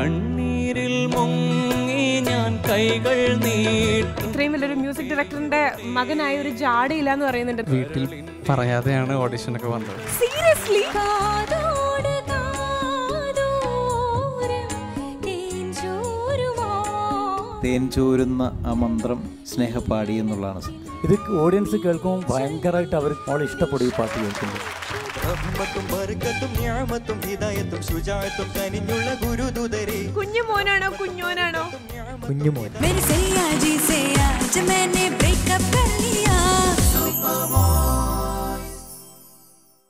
കണ്ണീരിൽ മുങ്ങി ഞാൻ കൈകൾ നീട്ടും. ഇത്രയും വലിയൊരു മ്യൂസിക് ഡയറക്ടറിന്റെ മകനായ ഒരു ജാടയില്ല എന്ന് പറയുന്നുണ്ട്. വീട്ടിൽ പറയാതെയാണ് ഓഡിഷനൊക്കെ വന്നത്. സീരിയസ്ലി തേൻ ചോരുന്ന ആ മന്ത്രം സ്നേഹപ്പാടി എന്നുള്ളതാണ് ഇത് ഓഡിയൻസ് കേൾക്കുമ്പോൾ ഭയങ്കരമായിട്ട് അവർ മോളെ ഇഷ്ടപ്പെടും ഈ പാട്ട് കേൾക്കുമ്പോൾ റഹ്മത്തും ബർക്കത്തും ഞാമത്തും ഹിദായത്തും ശുജാഅത്തും കനിഞ്ഞുള്ള ഗുരുദുതരെ കുഞ്ഞു മോനാണോ കുഞ്ഞോനാണോ കുഞ്ഞുമോൻ.